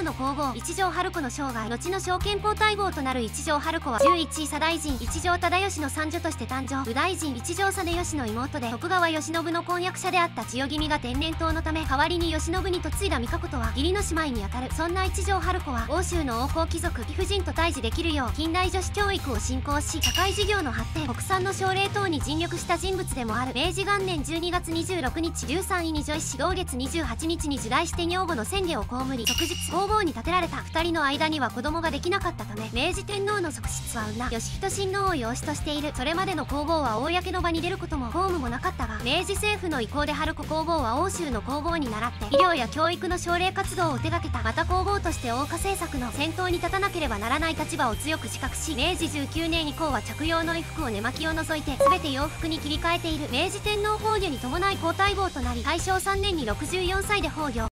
皇の皇后一条春子の生涯後の証憲皇太后となる一条春子は11位左大臣一条忠義の三女として誕生右大臣一条実義の妹で徳川慶喜の婚約者であった千代君が天然痘のため代わりに慶喜に嫁いだ美香子とは義理の姉妹にあたる。そんな一条春子は欧州の王侯貴族貴婦人と対峙できるよう近代女子教育を進行し社会事業の発展国産の奨励等に尽力した人物でもある明治元年12月26日13位に女医師同月28日に受代して女房の宣言を被り即日皇に建てられた。2人の間には子供ができなかったため明治天皇の側室は女義人親王を養子としている。それまでの皇后は公の場に出ることも公務もなかったが明治政府の意向で春子皇后は欧州の皇后に倣って医療や教育の奨励活動を手掛けた。また皇后として欧化政策の先頭に立たなければならない立場を強く自覚し明治19年以降は着用の衣服を寝巻きを除いて全て洋服に切り替えている。明治天皇崩御に伴い皇太后となり大正3年に64歳で崩御。